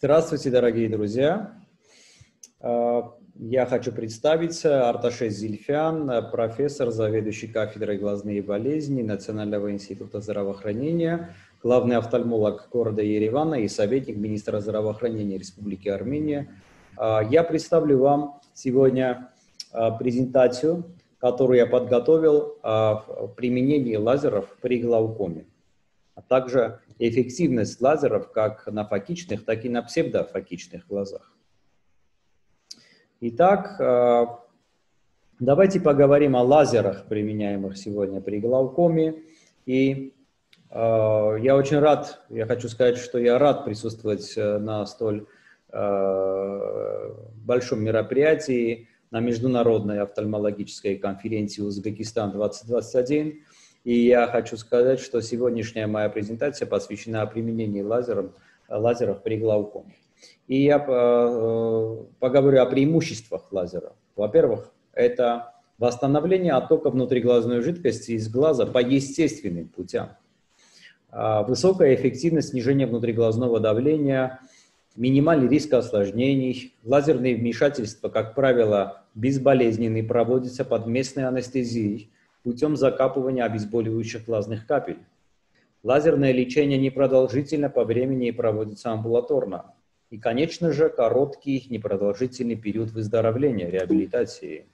Здравствуйте, дорогие друзья. А, я хочу представиться. Арташес Зильфян, профессор, заведующий кафедрой глазные болезни Национального института здравоохранения, главный офтальмолог города Еревана и советник министра здравоохранения Республики Армения. А, я представлю вам сегодня а, презентацию, которую я подготовил о применении лазеров при глаукоме, также эффективность лазеров как на фокичных, так и на псевдофокичных глазах. Итак, э, давайте поговорим о лазерах, применяемых сегодня при глаукоме. И э, я очень рад, я хочу сказать, что я рад присутствовать э, на столь большом мероприятии, на Международной офтальмологической конференции Узбекистан-2021. И я хочу сказать, что сегодняшняя моя презентация посвящена применению лазеров, лазеров при глаукоме. И я э, поговорю о преимуществах лазера. Во-первых, это восстановление оттока внутриглазной жидкости из глаза по естественным путям. А, высокая эффективность снижения внутриглазного давления, минимальный риск осложнений. Лазерные вмешательства, как правило, безболезненные, проводятся под местной анестезией путем закапывания обезболивающих глазных капель. Лазерное лечение непродолжительно по времени и проводится амбулаторно. И, конечно же, короткий, непродолжительный период выздоровления, реабилитации.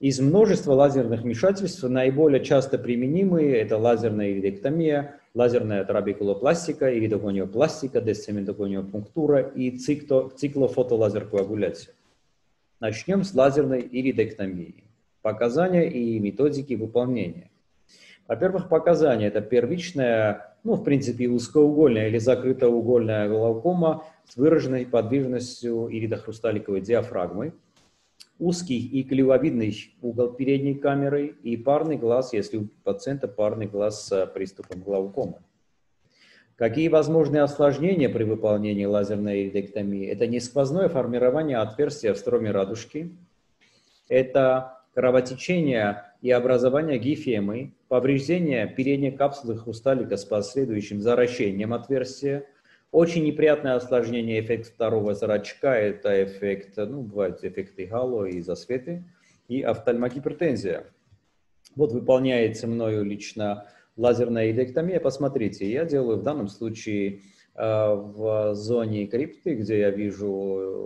Из множества лазерных вмешательств наиболее часто применимые это лазерная иридектомия, лазерная трабекулопластика, иридогониопластика, десцементогониопунктура и цикло, циклофотолазеркоагуляция. Начнем с лазерной иридектомии. Показания и методики выполнения. Во-первых, показания – это первичная, ну, в принципе, узкоугольная или закрытоугольная глаукома с выраженной подвижностью иридохрусталиковой диафрагмы, узкий и клювовидный угол передней камеры и парный глаз, если у пациента парный глаз с приступом глаукомы. Какие возможны осложнения при выполнении лазерной иридектомии? Это не сквозное формирование отверстия в строме радужки, это кровотечение и образование гифемы, повреждение передней капсулы хрусталика с последующим заращением отверстия, очень неприятное осложнение эффект второго зрачка, это эффект, ну, бывают эффекты гало и засветы, и офтальмогипертензия. Вот выполняется мною лично лазерная идектомия, посмотрите, я делаю в данном случае э, в зоне крипты, где я вижу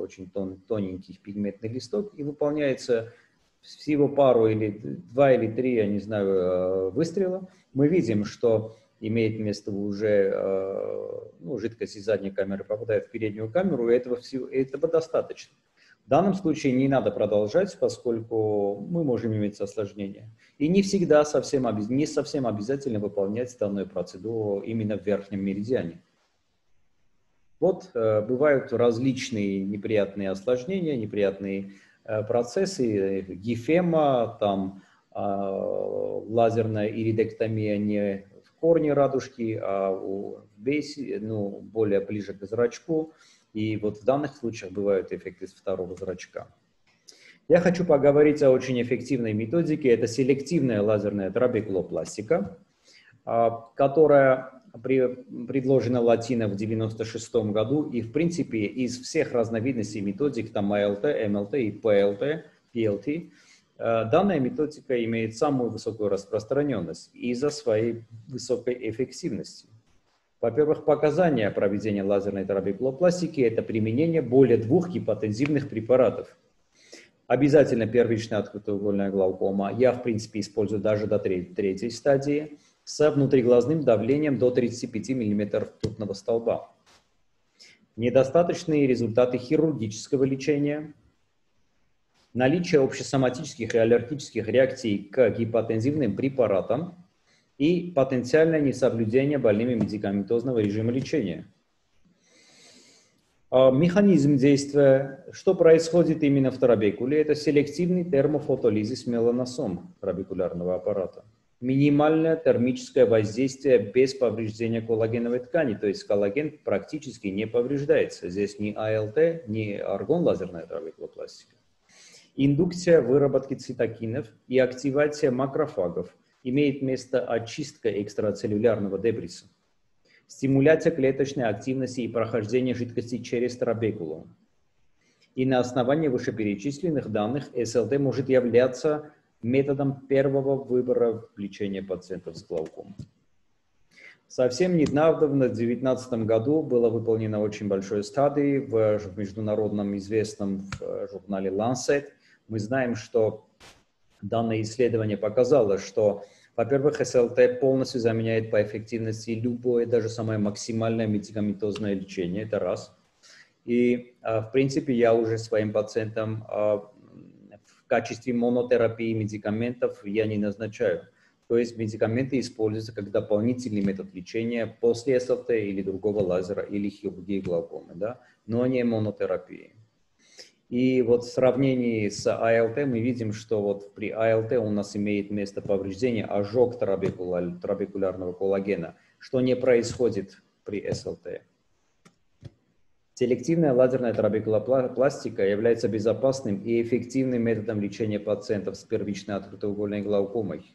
очень тон, тоненький пигментный листок, и выполняется всего пару или два или три, я не знаю, э, выстрела, мы видим, что имеет место уже э, ну, жидкость из задней камеры попадает в переднюю камеру, и этого, всего, этого достаточно. В данном случае не надо продолжать, поскольку мы можем иметь осложнения. И не всегда совсем, не совсем обязательно выполнять данную процедуру именно в верхнем меридиане. Вот э, бывают различные неприятные осложнения, неприятные процессы, гифема, там э, лазерная иридектомия не в корне радужки, а в бейсе, ну, более ближе к зрачку, и вот в данных случаях бывают эффекты с второго зрачка. Я хочу поговорить о очень эффективной методике. Это селективная лазерная трабекулопластика, а, которая предложена латина в 96 году. И, в принципе, из всех разновидностей методик, там АЛТ, МЛТ и ПЛТ, PLT, а, данная методика имеет самую высокую распространенность из-за своей высокой эффективности. Во-первых, показания проведения лазерной трабекулопластики – это применение более двух гипотензивных препаратов. Обязательно первичная открытоугольная глаукома. Я, в принципе, использую даже до третьей стадии с внутриглазным давлением до 35 мм ртутного столба. Недостаточные результаты хирургического лечения, наличие общесоматических и аллергических реакций к гипотензивным препаратам – и потенциальное несоблюдение больными медикаментозного режима лечения. А, механизм действия, что происходит именно в трабекуле, это селективный термофотолизис меланосом трабекулярного аппарата. Минимальное термическое воздействие без повреждения коллагеновой ткани, то есть коллаген практически не повреждается. Здесь ни АЛТ, ни аргон-лазерная трабекулопластика. Индукция выработки цитокинов и активация макрофагов – имеет место очистка экстрацеллюлярного дебриса. стимуляция клеточной активности и прохождения жидкости через трабекулум. И на основании вышеперечисленных данных СЛТ может являться методом первого выбора лечения пациентов с глаукомой. Совсем недавно, в 2019 году, было выполнено очень большое стадии в международном известном э, журнале Lancet. Мы знаем, что данное исследование показало, что, во-первых, СЛТ полностью заменяет по эффективности любое, даже самое максимальное медикаментозное лечение, это раз. И, э, в принципе, я уже своим пациентам э, качестве монотерапии медикаментов я не назначаю. То есть медикаменты используются как дополнительный метод лечения после СЛТ или другого лазера или хирургии глаукомы, да, но не монотерапии. И вот в сравнении с АЛТ мы видим, что вот при АЛТ у нас имеет место повреждение, ожог трабекулярного коллагена, что не происходит при СЛТ. Селективная лазерная трабекулопластика является безопасным и эффективным методом лечения пациентов с первичной открытоугольной глаукомой.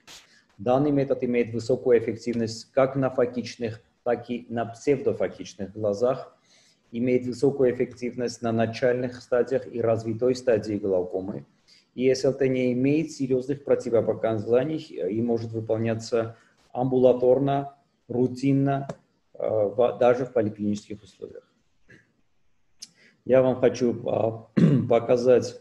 Данный метод имеет высокую эффективность как на факичных, так и на псевдофакичных глазах, имеет высокую эффективность на начальных стадиях и развитой стадии глаукомы. И СЛТ не имеет серьезных противопоказаний и может выполняться амбулаторно, рутинно, э, даже в поликлинических условиях. Я вам хочу а, показать,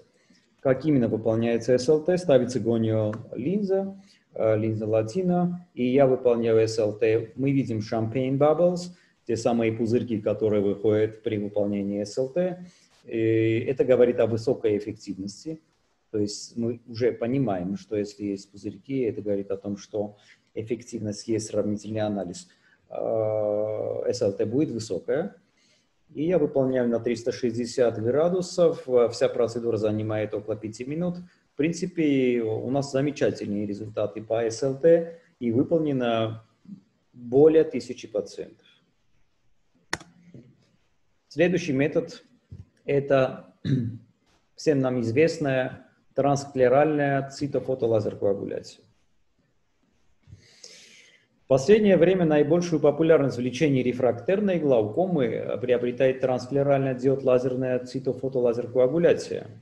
как именно выполняется СЛТ. Ставится гониолинза. Э, линза латина, и я выполняю SLT. Мы видим champagne bubbles, те самые пузырьки, которые выходят при выполнении SLT. И это говорит о высокой эффективности. То есть мы уже понимаем, что если есть пузырьки, это говорит о том, что эффективность есть сравнительный анализ. SLT э, будет высокая. И я выполняю на 360 градусов. Вся процедура занимает около 5 минут. В принципе, у нас замечательные результаты по СЛТ и выполнено более тысячи пациентов. Следующий метод – это всем нам известная трансклеральная цитофотолазеркоагуляция. В последнее время наибольшую популярность в лечении рефрактерной глаукомы приобретает трансклеральная диод-лазерная цитофотолазеркоагуляция –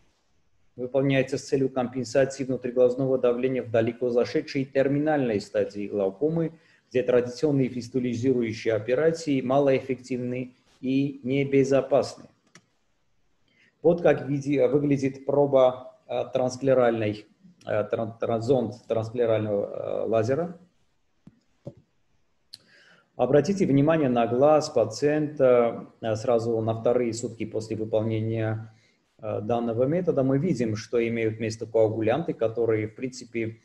выполняется с целью компенсации внутриглазного давления в далеко зашедшей терминальной стадии глаукомы, где традиционные фистулизирующие операции малоэффективны и небезопасны. Вот как выглядит проба э, трансклеральной, э, зонд трансклерального э, лазера. Обратите внимание на глаз пациента сразу на вторые сутки после выполнения Э, данного метода, мы видим, что имеют место коагулянты, которые, в принципе,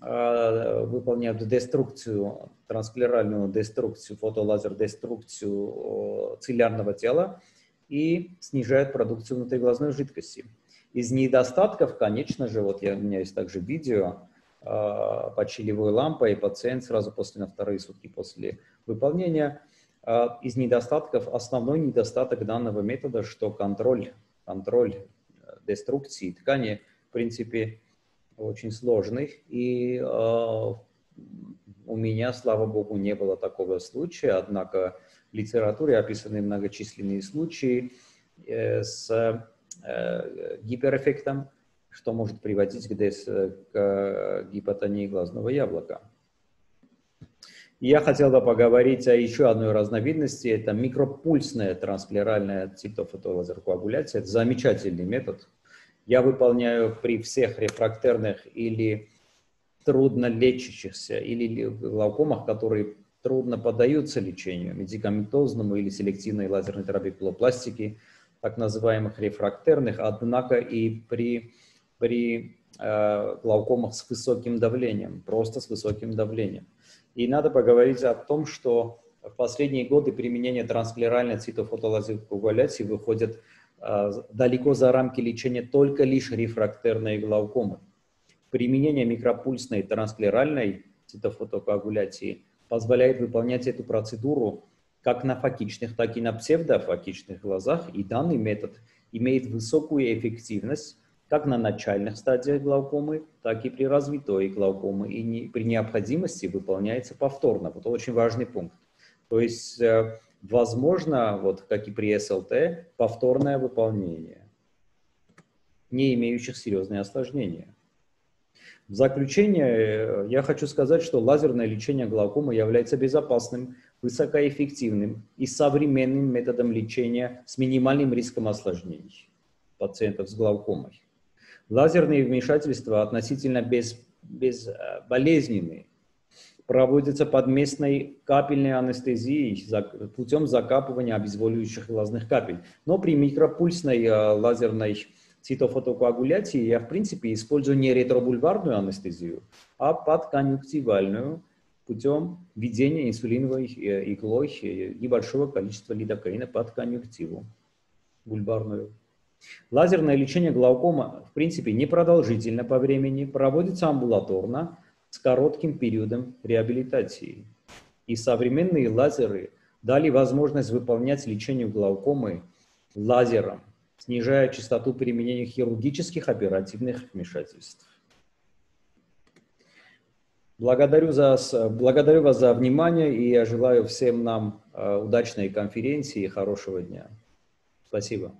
э, выполняют деструкцию, трансклеральную деструкцию, фотолазер-деструкцию цилярного тела и снижают продукцию внутриглазной жидкости. Из недостатков, конечно же, вот я, у меня есть также видео э, по щелевой лампой, пациент сразу после, на вторые сутки после выполнения. Из недостатков, основной недостаток данного метода, что контроль контроль э, деструкции ткани, в принципе, очень сложный. И э, у меня, слава богу, не было такого случая, однако в литературе описаны многочисленные случаи э, с э, гиперэффектом, что может приводить к, дес, к гипотонии глазного яблока. Я хотел бы поговорить о еще одной разновидности. Это микропульсная трансплеральная цитофотолазеркоагуляция. Это замечательный метод. Я выполняю при всех рефрактерных или трудно лечащихся или глаукомах, которые трудно поддаются лечению, медикаментозному или селективной лазерной трабекулопластике, так называемых рефрактерных, однако и при, при э, глаукомах с высоким давлением, просто с высоким давлением. И надо поговорить о том, что в последние годы применение трансклеральной цитофотолазеркоагуляции выходит э, далеко за рамки лечения только лишь рефрактерной глаукомы. Применение микропульсной трансклеральной цитофотокоагуляции позволяет выполнять эту процедуру как на факичных, так и на псевдофакичных глазах, и данный метод имеет высокую эффективность как на начальных стадиях глаукомы, так и при развитой глаукомы. И не, при необходимости выполняется повторно. Вот очень важный пункт. То есть э, возможно, вот как и при СЛТ, повторное выполнение, не имеющих серьезные осложнения. В заключение э, я хочу сказать, что лазерное лечение глаукомы является безопасным, высокоэффективным и современным методом лечения с минимальным риском осложнений пациентов с глаукомой. Лазерные вмешательства относительно без, безболезненные, проводятся под местной капельной анестезией путем закапывания обезболивающих глазных капель. Но при микропульсной э, лазерной цитофотокоагуляции я, в принципе, использую не ретробульварную анестезию, а подконъюнктивальную путем введения инсулиновой э, иглой э, небольшого количества лидокаина под конъюнктиву бульбарную. Лазерное лечение глаукома, в принципе, непродолжительно по времени, проводится амбулаторно с коротким периодом реабилитации. И современные лазеры дали возможность выполнять лечение глаукомы лазером, снижая частоту применения хирургических оперативных вмешательств. Благодарю, за, благодарю вас за внимание и я желаю всем нам э, удачной конференции и хорошего дня. Спасибо.